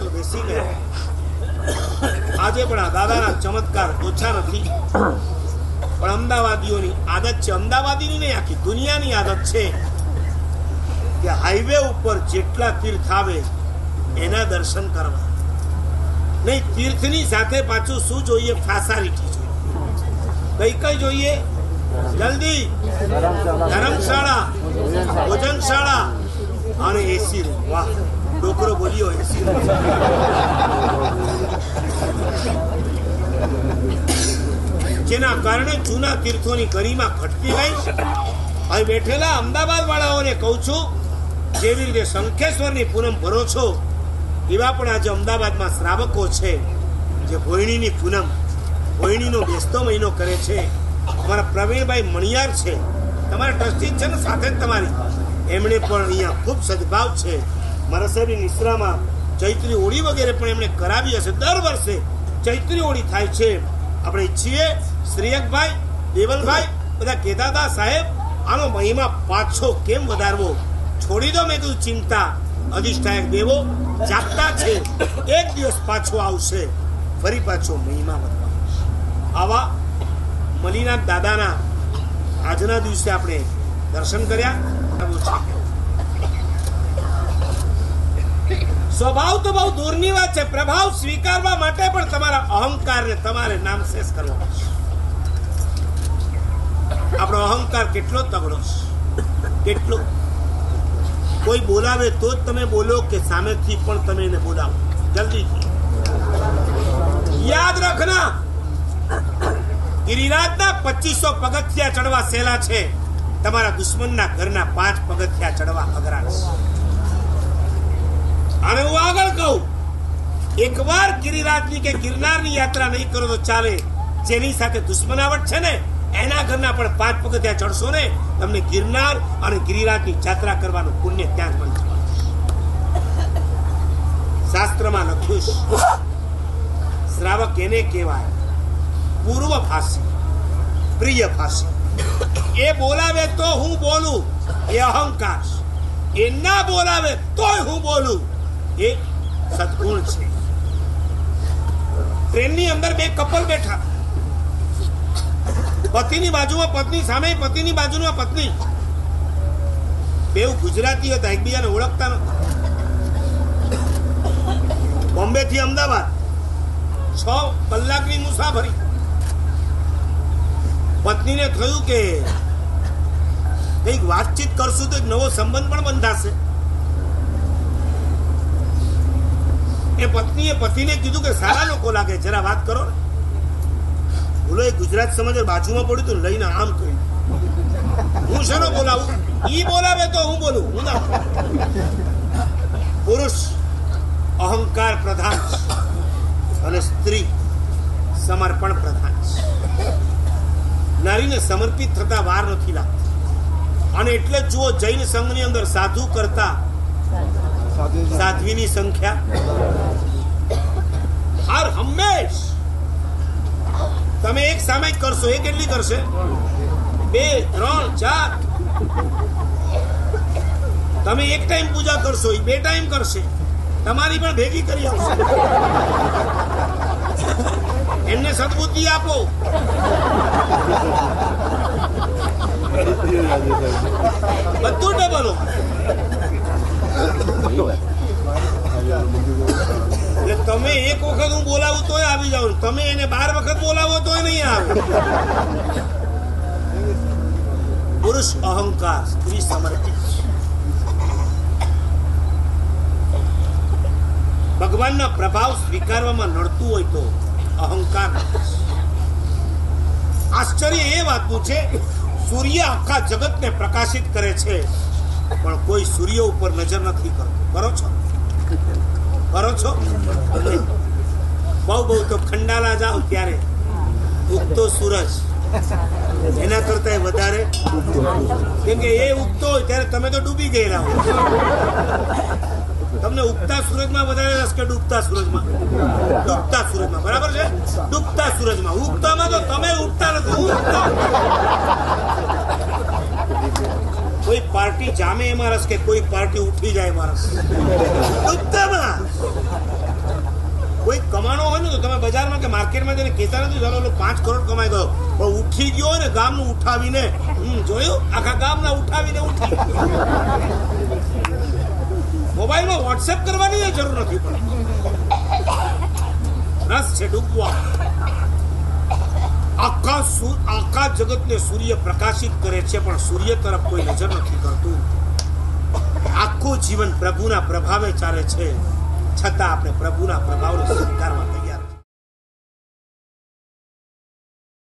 તો બેસી ગયા. આજે પણ આ દાદાના ચમત્કાર ઓછા નથી. પણ અમદાવાદીઓની આદત છે. અમદાવાદીની નહીં, આખી દુનિયાની આદત છે કે હાઈવે ઉપર જેટલા તીર્થ આવે એના દર્શન કરવા. નહીં, તીર્થની સાથે પાછું શું જોઈએ? ફેસાલિટી જોઈએ. કઈ કઈ જોઈએ? જલ્દી. ધર્મશાળા, ભોજનશાળા અને એસી રૂમ વાહ. ડોકરો બોલ્યો એસી જેના કારણે જૂના તીર્થોની ગરિમા ઘટતી ગઈ. અહીં બેઠેલા અમદાવાદ વાળાઓને કહું છું, જેવી રીતે શંખેશ્વરની પૂનમ ભરો છો, એવા પણ આજે અમદાવાદમાં શ્રાવકો છે, જે ભોયણીની પૂનમ, ભોયણીનો બેસતો મહિનો કરે છે. અમારા પ્રવીણભાઈ મણિયાર છે. તમારા ટ્રસ્ટી છે ને સાથે જ તમારી. એમણે પણ અહીંયા ખૂબ સદભાવ છે. મારા સાહેબની નિશ્રામાં ચૈત્રી હોળી વગેરે પણ એમણે કરાવી હશે. દર વર્ષે ચૈત્રી હોળી થાય છે. આપણે ઈચ્છીએ શ્રેયકભાઈ, દેવલભાઈ, બધા કહેતા હતા સાહેબ, આનો મહિમા પાછો કેમ વધારવો? છોડી દો મેં કીધું ચિંતા. અધિષ્ઠાયક દેવો જાગતા છે. એક દિવસ પાછો આવશે. ફરી પાછો મહિમા વધવા આવા મલિનાથ દાદાના આજના દિવસે આપણે દર્શન કર્યા. સ્વભાવ તો બહુ દૂરની વાત છે. પ્રભાવ સ્વીકારવા માટે પણ તમારા અહંકારને તમારે નામ શેષ કરવો આપણો અહંકાર કેટલો તગડો કેટલો. કોઈ બોલાવે તો જ તમે બોલો કે સામેથી પણ તમે એને બોલાવો. જલ્દી. યાદ રાખના. ગિરિરાજના પચીસો પગથિયા ચડવા સહેલા છે. તમારા દુશ્મનના ઘરના પાંચ પગથિયા ચડવા અઘરા છે. અને હું આગળ કહું, એકવાર ગિરિરાજની કે ગિરનારની યાત્રા નહીં કરો તો ચાલે. જેની સાથે દુશ્મનાવટ છે ને, એના ઘરના પણ પાંચ પગથિયા ચડશો ને, તમને ગિરનાર અને ગિરિરાજની યાત્રા કરવાનું પુણ્ય ત્યાં જ મળશે શાસ્ત્રમાં લખ્યું શ્રાવક એને કહેવાય, પૂર્વ ફાંસી, પ્રિય ફાંસી. એ બોલાવે તો હું બોલું, એ અહંકાર એના બોલાવે તોય હું બોલું. એ સદગુણ છે. ટ્રેનની અંદર બે કપલ બેઠા. પતિની બાજુમાં પત્ની, સામે પતિની બાજુમાં પત્ની. બે ગુજરાતી હતા, એકબીજાને ઓળખતા બોમ્બે થી અમદાવાદ. છ કલાકની મુસાફરી. પત્નીને થયું કે કંઈક વાતચીત કરશું તો એક નવો સંબંધ પણ બંધાશે. એ પત્નીએ પતિને કીધું કે સારા લોકો લાગે, જરા વાત કરો ને. બોલો, એ ગુજરાત સમાચાર બાજુમાં પડ્યું તો લઈને આમ કહ્યું હું શેનો બોલાવું? ઈ બોલાવે તો હું બોલું, હું ના પુરુષ, અહંકાર પ્રધાન અને સ્ત્રી, સમર્પણ પ્રધાન નારીને સમર્પિત થતા વાર નથી લાગતી. અને એટલે જુઓ, જૈન સંઘની અંદર સાધુ કરતા સાધ્વીની સંખ્યા? હર હંમેશ! તમે એક સામે કરશો, એ કેટલી કરશે? બે, ત્રણ, ચાર. તમે એક ટાઈમ પૂજા કરશો, એ બે ટાઈમ કરશે. તમારી પણ ભેગી કરી આવશે. એમને સદબુદ્ધિ આપો બધું ડબલ એટલે તમે એક વખત હું બોલાવું તોય આવી જાઉં. તમે એને બાર વખત બોલાવો તોય નહીં આવે. પુરુષ અહંકાર, સ્ત્રી સમર્પિત. ભગવાનના પ્રભાવ સ્વીકારવામાં નડતું હોય તો અહંકાર આશ્ચર્ય એ વાતનું છે, સૂર્ય આખા જગતને પ્રકાશિત કરે છે, પણ કોઈ સૂર્ય ઉપર નજર નથી કરતો. કરો છો? કરો છો? બહુ બહુ તો ખંડાલા જાઓ ત્યારે ઉગતો સૂરજ. એના કરતા વધારે. કેમ કે એ ઉગતો હોય ત્યારે તમે તો ડૂબી ગયેલા હો. તમને ઉગતા સૂરજમાં વધારે રસ કે ડૂબતા સૂરજમાં? ડૂબતા સૂરજમાં. બરાબર છે? ડૂબતા સૂરજમાં. ઉગતામાં તો તમે ઉગતા નથી. ઉગતા? કોઈ પાર્ટી જામે એમાં રસ કે કોઈ પાર્ટી ઉઠી જાય એમાં રસ? ડૂબતામાં કોઈ કમાણો હોય ને તો તમે બજારમાં કે માર્કેટમાં જઈને કહેતા નથી ચાલો ઓલો પાંચ કરોડ કમાઈ ગયો. પણ ઉઠી ગયો ને ગામનું ઉઠાવીને. હમ, જોયું? આખા ગામના ઉઠાવીને ઉઠી મોબાઈલમાં વોટ્સએપ કરવાની જરૂર નથી પણ રસ છે ડૂબવા. આખા આખા જગતને સૂર્ય પ્રકાશિત કરે છે પણ સૂર્ય તરફ કોઈ નજર નથી કરતું. આખું જીવન પ્રભુના પ્રભાવે ચાલે છે. છતાં આપણે પ્રભુના પ્રભાવને સ્વીકારવા